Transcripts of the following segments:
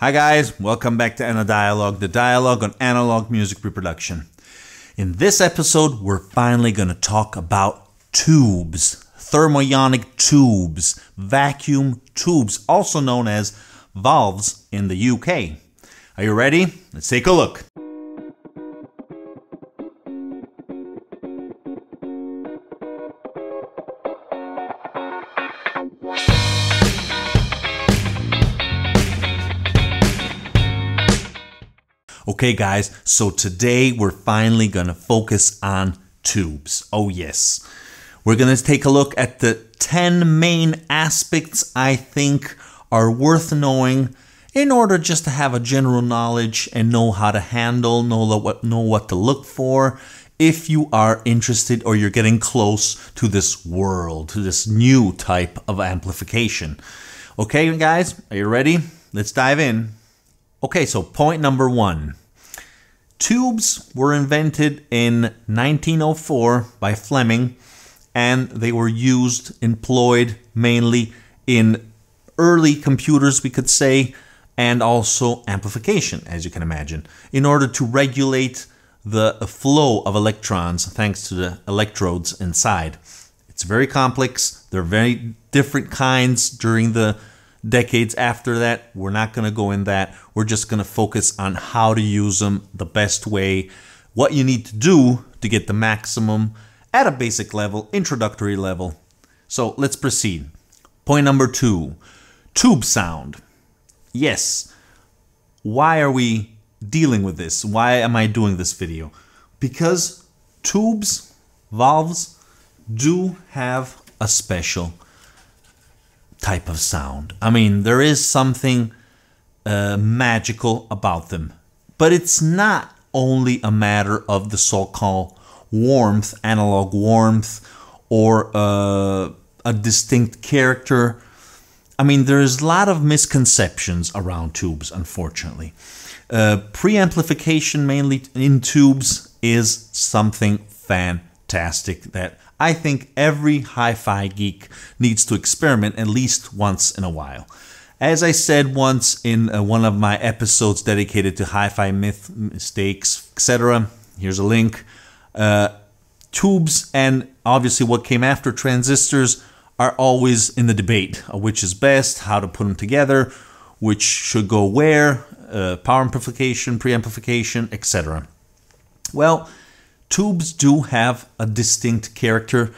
Hi guys, welcome back to Anadialog, the dialogue on analog music reproduction. In this episode, we're finally going to talk about tubes, thermionic tubes, vacuum tubes, also known as valves in the UK. Are you ready? Let's take a look. Okay, guys, so today we're finally gonna focus on tubes. Oh, yes. We're gonna take a look at the 10 main aspects I think are worth knowing in order just to have a general knowledge and know how to handle, know what, know what to look for if you are interested or you're getting close to this world, to this new type of amplification. Okay, guys, are you ready? Let's dive in. Okay, so point number one. Tubes were invented in 1904 by Fleming and they were used, employed mainly in early computers, we could say, and also amplification, as you can imagine, in order to regulate the flow of electrons thanks to the electrodes inside. It's very complex. There are very different kinds during the decades after that. We're not going to go in that. We're just going to focus on how to use them the best way, what you need to do to get the maximum at a basic level, introductory level. So let's proceed. Point number two tube sound. Yes. Why are we dealing with this? Why am I doing this video? Because tubes, valves, do have a special type of sound. I mean, there is something uh, magical about them, but it's not only a matter of the so called warmth, analog warmth, or uh, a distinct character. I mean, there's a lot of misconceptions around tubes, unfortunately. Uh, preamplification, mainly in tubes, is something fantastic that I think every hi fi geek needs to experiment at least once in a while. As I said once in uh, one of my episodes dedicated to hi fi myth, mistakes, etc., here's a link. Uh, tubes and obviously what came after transistors are always in the debate which is best, how to put them together, which should go where, uh, power amplification, preamplification, etc. Well, Tubes do have a distinct character,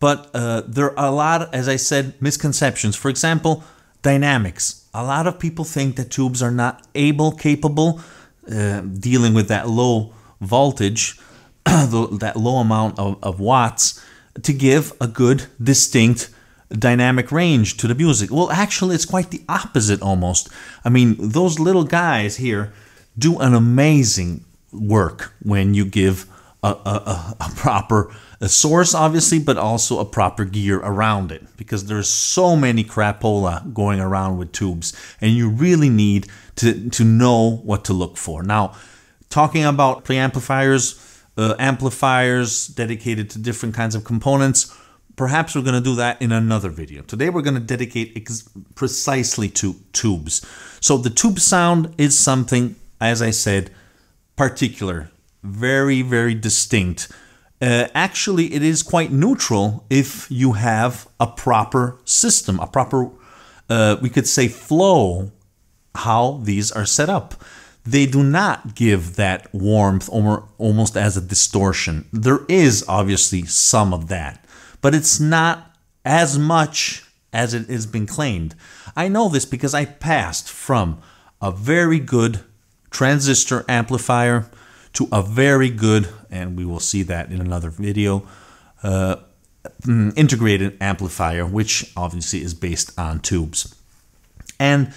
but uh, there are a lot, as I said, misconceptions. For example, dynamics. A lot of people think that tubes are not able, capable, uh, dealing with that low voltage, that low amount of, of watts, to give a good, distinct dynamic range to the music. Well, actually, it's quite the opposite almost. I mean, those little guys here do an amazing work when you give a, a, a proper a source, obviously, but also a proper gear around it because there's so many crapola going around with tubes, and you really need to, to know what to look for. Now, talking about preamplifiers, uh, amplifiers dedicated to different kinds of components, perhaps we're going to do that in another video. Today, we're going to dedicate precisely to tubes. So, the tube sound is something, as I said, particular very, very distinct. Uh, actually, it is quite neutral if you have a proper system, a proper, uh, we could say, flow, how these are set up. They do not give that warmth almost as a distortion. There is obviously some of that, but it's not as much as it has been claimed. I know this because I passed from a very good transistor amplifier to a very good, and we will see that in another video, uh, mm, integrated amplifier, which obviously is based on tubes. And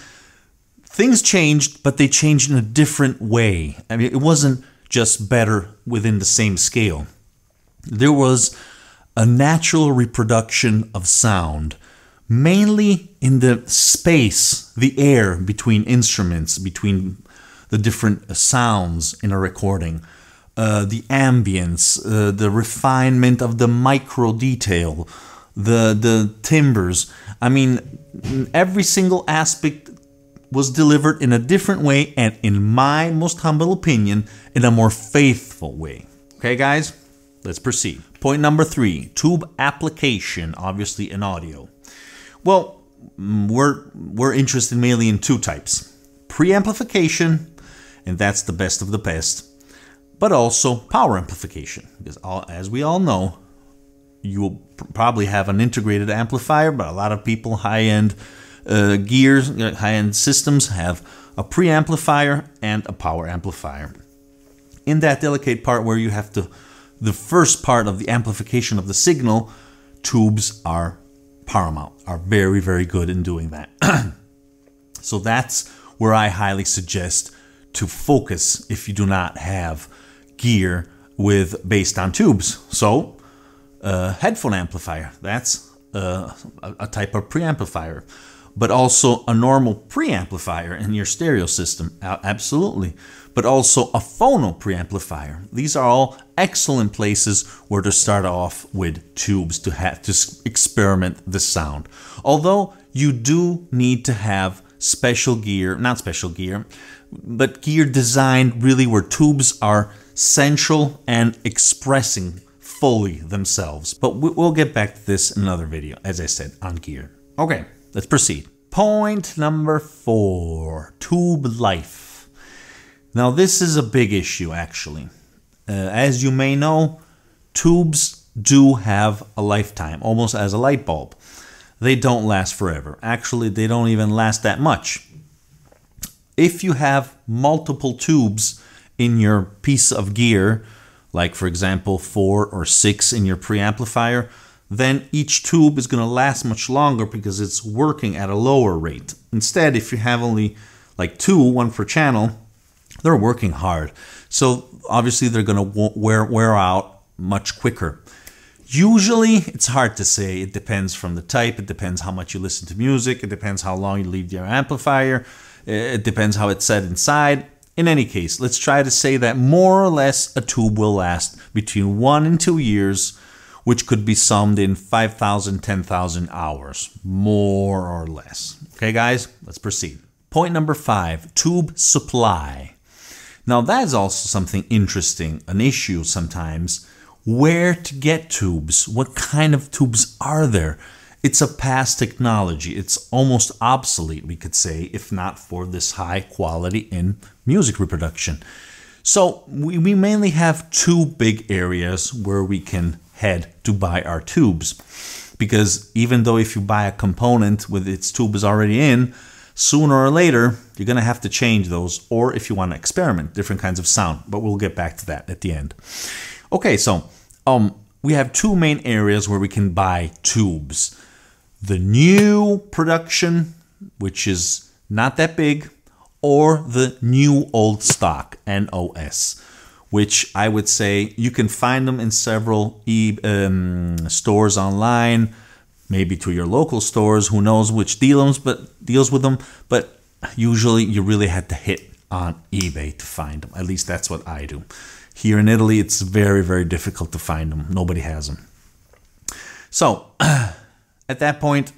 things changed, but they changed in a different way. I mean, it wasn't just better within the same scale. There was a natural reproduction of sound, mainly in the space, the air between instruments, between the different sounds in a recording, uh, the ambience, uh, the refinement of the micro detail, the the timbres. I mean, every single aspect was delivered in a different way and, in my most humble opinion, in a more faithful way. Okay, guys, let's proceed. Point number three tube application, obviously in audio. Well, mm, we're, we're interested mainly in two types preamplification, and that's the best of the best, but also power amplification, because all, as we all know, you will probably have an integrated amplifier, but a lot of people high end uh, gears, uh, high end systems have a preamplifier and a power amplifier. In that delicate part where you have to, the first part of the amplification of the signal, tubes are paramount, are very, very good in doing that. so that's where I highly suggest to focus if you do not have gear with based on tubes. So, uh, headphone amplifier, that's uh, a type of preamplifier but also a normal preamplifier in your stereo system. Absolutely. But also a phono preamplifier. These are all excellent places where to start off with tubes to have to experiment the sound. Although you do need to have special gear, not special gear, but gear designed really where tubes are central and expressing fully themselves. But we'll get back to this in another video, as I said, on gear. Okay. Let's proceed. Point number four tube life. Now, this is a big issue actually. Uh, as you may know, tubes do have a lifetime, almost as a light bulb. They don't last forever. Actually, they don't even last that much. If you have multiple tubes in your piece of gear, like for example, four or six in your preamplifier, then each tube is going to last much longer because it's working at a lower rate. Instead, if you have only like two, one per channel, they're working hard. So obviously they're going to wear, wear out much quicker. Usually, it's hard to say. It depends from the type. It depends how much you listen to music. It depends how long you leave your amplifier. Eh, it depends how it's set inside. In any case, let's try to say that more or less a tube will last between one and two years which could be summed in 5,000, 10,000 hours, more or less. Okay, guys, let's proceed. Point number five tube supply. Now, that is also something interesting, an issue sometimes. Where to get tubes? What kind of tubes are there? It's a past technology. It's almost obsolete, we could say, if not for this high quality in music reproduction. So, we, we mainly have two big areas where we can head to buy our tubes. Because even though if you buy a component with its tubes already in, sooner or later you're going to have to change those or if you want to experiment different kinds of sound but we'll get back to that at the end okay so um we have two main areas where we can buy tubes the new production which is not that big or the new old stock nos which I would say you can find them in several e um, stores online, maybe to your local stores. Who knows which deals, but deals with them. But usually, you really had to hit on eBay to find them. At least that's what I do. Here in Italy, it's very very difficult to find them. Nobody has them. So at that point,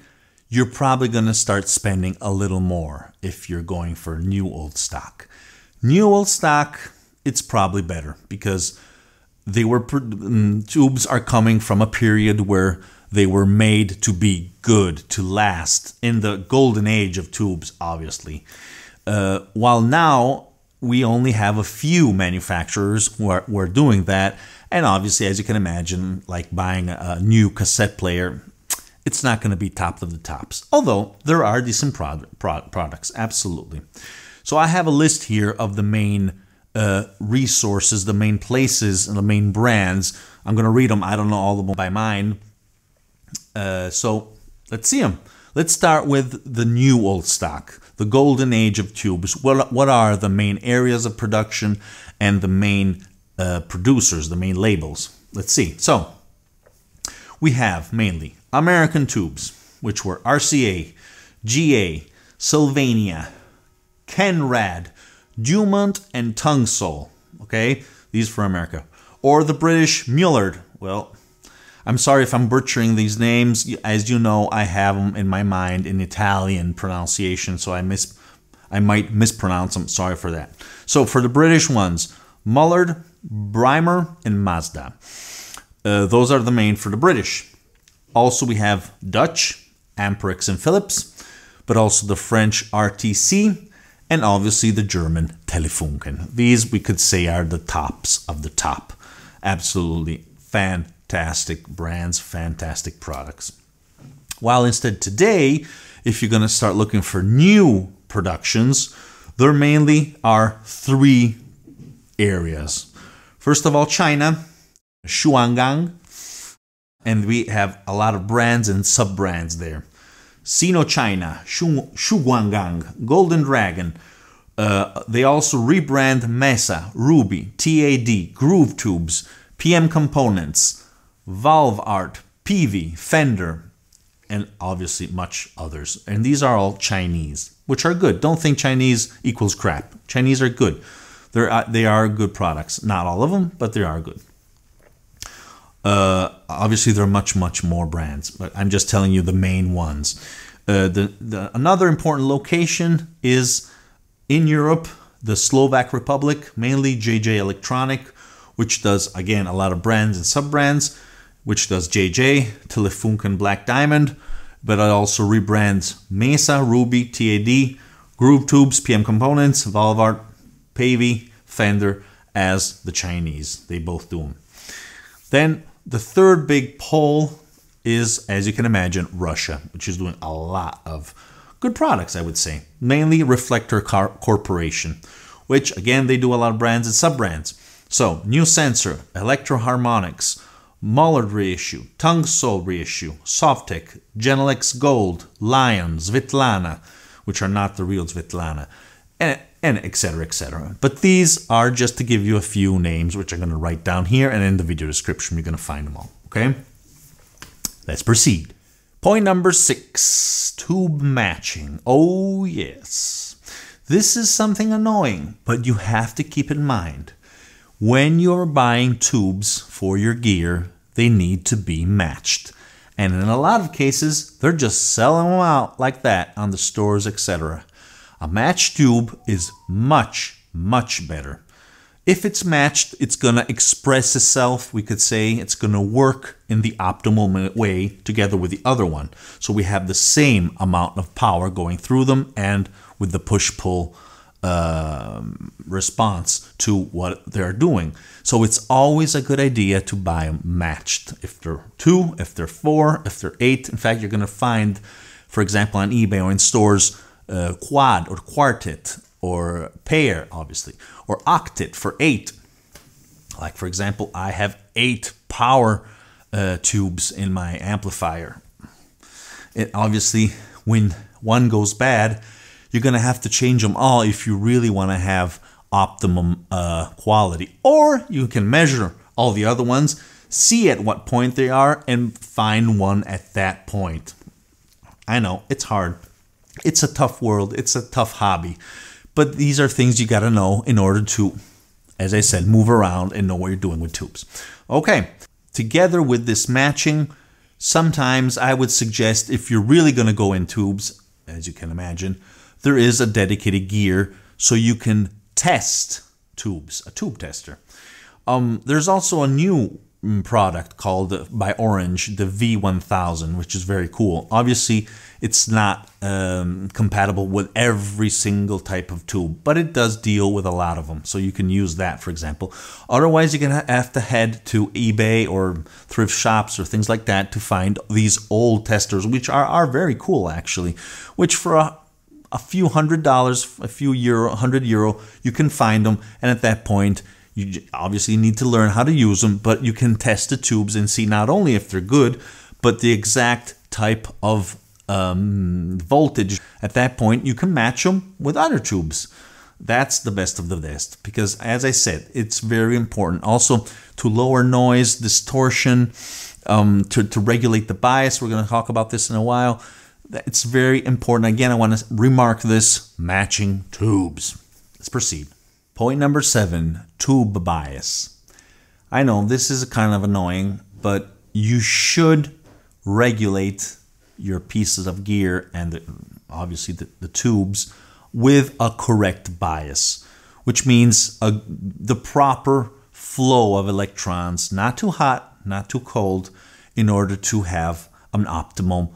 you're probably going to start spending a little more if you're going for new old stock. New old stock it's probably better because they were mm, tubes are coming from a period where they were made to be good to last in the golden age of tubes obviously uh, while now we only have a few manufacturers who are, who are doing that and obviously as you can imagine like buying a new cassette player it's not going to be top of the tops although there are decent pro- pro- products absolutely so i have a list here of the main uh, resources, the main places, and the main brands. I'm going to read them. I don't know all of them by mind. Uh, so let's see them. Let's start with the new old stock, the golden age of tubes. What, what are the main areas of production and the main uh, producers, the main labels? Let's see. So we have mainly American tubes, which were RCA, GE, Sylvania, Ken-Rad, Dumont and Tung-Sol. Okay, these for America. Or the British Mullard. Well, I'm sorry if I'm butchering these names. As you know, I have them in my mind in Italian pronunciation, so I miss I might mispronounce them. Sorry for that. So for the British ones, Mullard, Brimar, and Mazda. Uh, those are the main for the British. Also, we have Dutch, Amperex and Philips, but also the French RTC, and obviously the German Telefunken. These we could say are the tops of the top. Absolutely fantastic brands, fantastic products. While instead today, if you're going to start looking for new productions, there mainly are three areas. First of all, China, Shuguang, and we have a lot of brands and sub brands there. Sino China, Shuguang, Golden Dragon. Uh, they also rebrand Mesa, Ruby, TAD, Groove Tubes, PM Components, Valve Art, Peavey, Fender, and obviously much others. And these are all Chinese, which are good. Don't think Chinese equals crap. Chinese are good. They're, uh, they are good products. Not all of them, but they are good. Uh, obviously, there are much, much more brands, but I'm just telling you the main ones. Uh, the, the another important location is in Europe, the Slovak Republic, mainly JJ Electronic, which does again a lot of brands and sub brands, which does JJ, Telefunken Black Diamond, but it also rebrands Mesa, Ruby, TAD, Groove Tubes, PM Components, Valve Art, Peavey, Fender as the Chinese. They both do them. Then the third big pole is, as you can imagine, Russia, which is doing a lot of good products, I would say. Mainly Reflektor Car Corporation, which again, they do a lot of brands and sub brands. So, New Sensor, Electro-Harmonix, Mullard reissue, Tung Sol reissue, Sovtek, Genalex Gold, Lion, Svetlana, which are not the real Svetlana, and and etc etc but these are just to give you a few names which i'm going to write down here and in the video description you're going to find them all okay? Let's proceed. Point number six tube matching. Oh yes. This is something annoying but you have to keep in mind when you're buying tubes for your gear they need to be matched and in a lot of cases they're just selling them out like that on the stores etc a matched tube is much, much better. If it's matched, it's going to express itself, we could say. It's going to work in the optimal way together with the other one. So we have the same amount of power going through them and with the push-pull uh, response to what they're doing. So it's always a good idea to buy them matched. If they're two, if they're four, if they're eight. In fact, you're going to find, for example, on eBay or in stores, uh, quad or quartet or pair, obviously, or octet for eight. Like, for example, I have eight power uh, tubes in my amplifier. It obviously, when one goes bad, you're going to have to change them all if you really want to have optimum uh, quality. Or you can measure all the other ones, see at what point they are, and find one at that point. I know it's hard it's a tough world, it's a tough hobby. But these are things you got to know in order to, as I said, move around and know what you're doing with tubes. Okay, together with this matching, sometimes I would suggest if you're really going to go in tubes, as you can imagine, there is a dedicated gear so you can test tubes, a tube tester. Um, there's also a new Mm, product called by Orange, the VT1000, which is very cool. Obviously, it's not um, compatible with every single type of tube, but it does deal with a lot of them. So you can use that, for example. Otherwise, you're going to have to head to eBay or thrift shops or things like that to find these old testers, which are, are very cool, actually, which for a a few hundred dollars, a few euro, hundred euro, you can find them, and at that point, you obviously need to learn how to use them, but you can test the tubes and see not only if they're good, but the exact type of um, voltage. At that point, you can match them with other tubes. That's the best of the best because, as I said, it's very important also to lower noise, distortion, um, to, to regulate the bias. We're going to talk about this in a while. It's very important. Again, I want to remark this matching tubes. Let's proceed. Point number seven, tube bias. I know this is kind of annoying, but you should regulate your pieces of gear and the, obviously the, the tubes with a correct bias, which means a, the proper flow of electrons, not too hot, not too cold, in order to have an optimum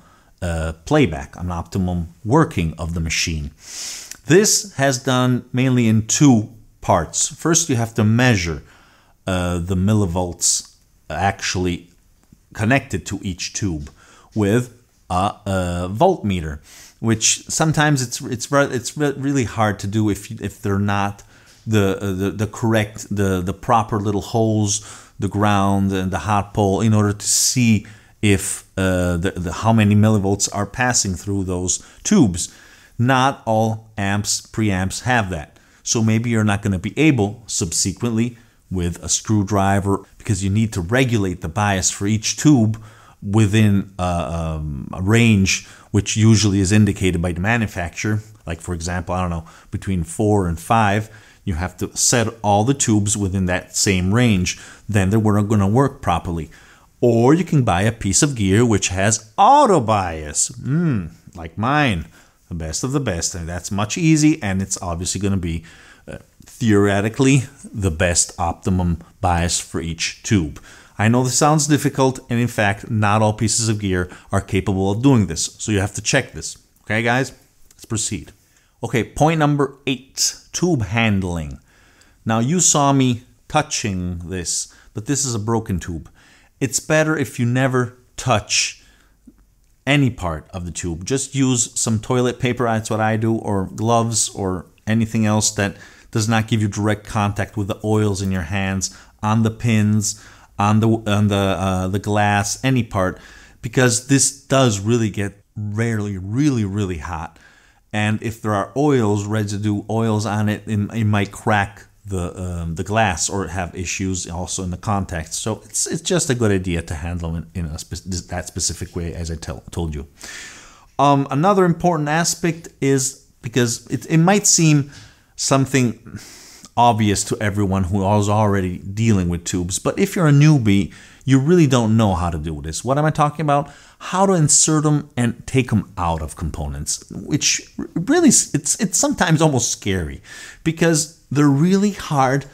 uh, playback, an optimum working of the machine. This has done mainly in two parts. First, you have to measure uh, the millivolts actually connected to each tube with a, a voltmeter, which sometimes it's it's it's really hard to do if if they're not the uh, the, the correct the the proper little holes, the ground and the hot pole in order to see if uh, the, the how many millivolts are passing through those tubes. Not all amps preamps have that. So maybe you're not going to be able subsequently with a screwdriver because you need to regulate the bias for each tube within a, um, a, range which usually is indicated by the manufacturer. Like, for example, I don't know, between four and five, you have to set all the tubes within that same range. Then they're going to work properly. Or you can buy a piece of gear which has auto bias, mm, like mine, the best of the best. And that's much easy, and it's obviously going to be uh, theoretically the best optimum bias for each tube. I know this sounds difficult, and in fact, not all pieces of gear are capable of doing this, so you have to check this. Okay, guys? Let's proceed. Okay, point number eight tube handling. Now, you saw me touching this, but this is a broken tube. It's better if you never touch any part of the tube. Just use some toilet paper, that's what I do, or gloves, or anything else that does not give you direct contact with the oils in your hands on the pins on the on the uh, the glass, any part, because this does really get rarely really really hot, and if there are oils, residue oils on it, it, it might crack the um, the glass or have issues also in the contact. So it's it's just a good idea to handle it in a spe- that specific way, as I tell, told you. Um, another important aspect is because it, it might seem something obvious to everyone who is already dealing with tubes. But if you're a newbie, you really don't know how to do this. What am I talking about? How to insert them and take them out of components, which really it's it's sometimes almost scary because they're really hard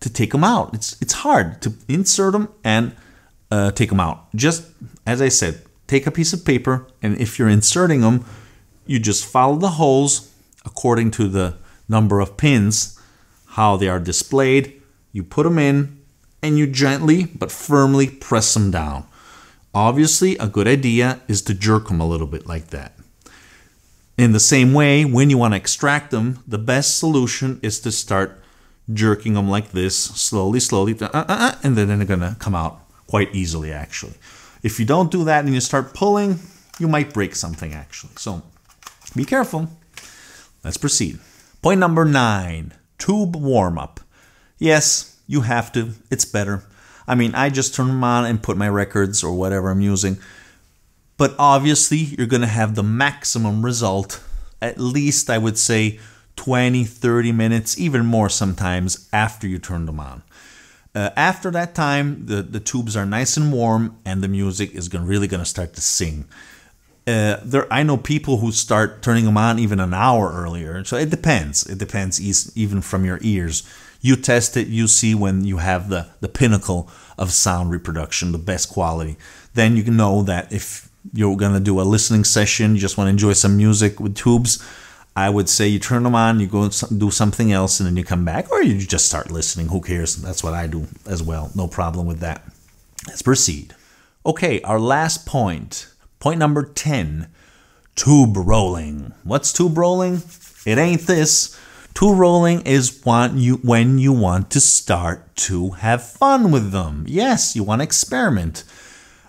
to take them out. It's it's hard to insert them and uh, take them out. Just as I said, take a piece of paper and if you're inserting them, you just follow the holes according to the number of pins how they are displayed. You put them in and you gently but firmly press them down. Obviously, a good idea is to jerk them a little bit like that. In the same way, when you want to extract them, the best solution is to start jerking them like this, slowly, slowly, uh, uh, uh, and then they're going to come out quite easily, actually. If you don't do that and you start pulling, you might break something, actually. So be careful. Let's proceed. Point number nine tube warm up. Yes, you have to. It's better. I mean, I just turn them on and put my records or whatever I'm using. But obviously, you're going to have the maximum result, at least I would say 20, 30 minutes, even more sometimes after you turn them on. Uh, after that time, the, the tubes are nice and warm and the music is gonna, really going to start to sing. Uh, there, I know people who start turning them on even an hour earlier. So it depends. It depends even from your ears. You test it, you see when you have the, the pinnacle of sound reproduction, the best quality. Then you can know that if you're to do a listening session, you just want to enjoy some music with tubes, I would say you turn them on, you go do something else, and then you come back, or you just start listening. Who cares? That's what I do as well. No problem with that. Let's proceed. Okay, our last point Point number 10 tube rolling. What's tube rolling? It ain't this. Tube rolling is when you, when you want to start to have fun with them. Yes, you want to experiment.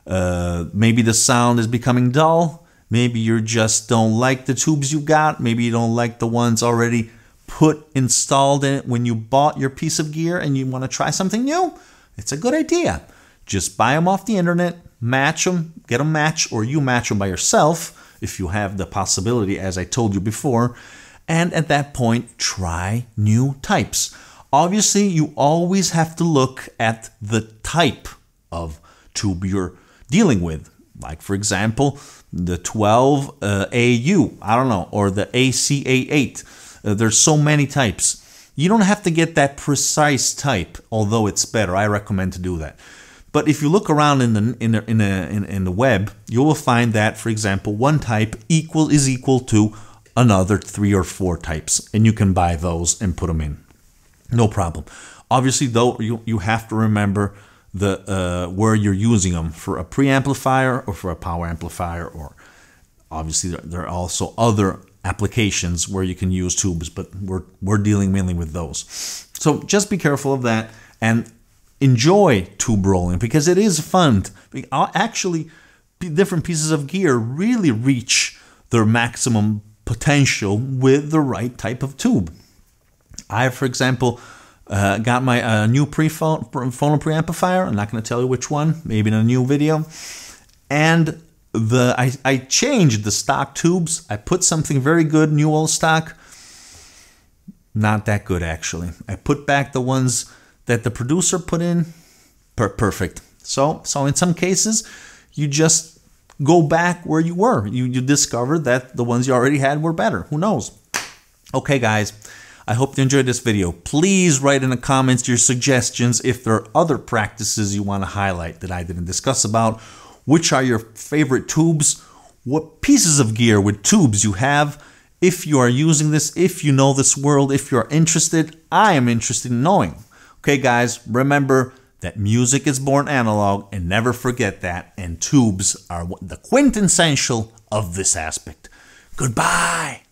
Uh, maybe the sound is becoming dull. Maybe you just don't like the tubes you got. Maybe you don't like the ones already put installed in it when you bought your piece of gear and you want to try something new. It's a good idea. Just buy them off the internet, match them, get a match, or you match them by yourself if you have the possibility, as I told you before. And at that point, try new types. Obviously, you always have to look at the type of tube you're dealing with. Like, for example, the 12 uh, AU, I don't know, or the ACA8. Uh, there's so many types. You don't have to get that precise type, although it's better. I recommend to do that. But if you look around in the in the, in, the, in, in the web, you will find that, for example, one type equal is equal to another three or four types, and you can buy those and put them in. No problem. Obviously, though, you, you have to remember the uh, where you're using them for a preamplifier or for a power amplifier, or obviously there, there are also other applications where you can use tubes, but we're we're dealing mainly with those. So just be careful of that and enjoy tube rolling because it is fun. Actually, different pieces of gear really reach their maximum potential with the right type of tube. I, for example, uh, got my uh, new pre-phone phono preamplifier. I'm not going to tell you which one, maybe in a new video. And the I, I changed the stock tubes. I put something very good, new old stock. Not that good, actually. I put back the ones that the producer put in. Per perfect. So, so in some cases, you just go back where you were. You, you discover that the ones you already had were better. Who knows? Okay, guys. I hope you enjoyed this video. Please write in the comments your suggestions if there are other practices you want to highlight that I didn't discuss about. Which are your favorite tubes? What pieces of gear with tubes you have? If you are using this, if you know this world, if you are interested, I am interested in knowing. Okay, guys, remember that music is born analog and never forget that, and tubes are the quintessential of this aspect. Goodbye.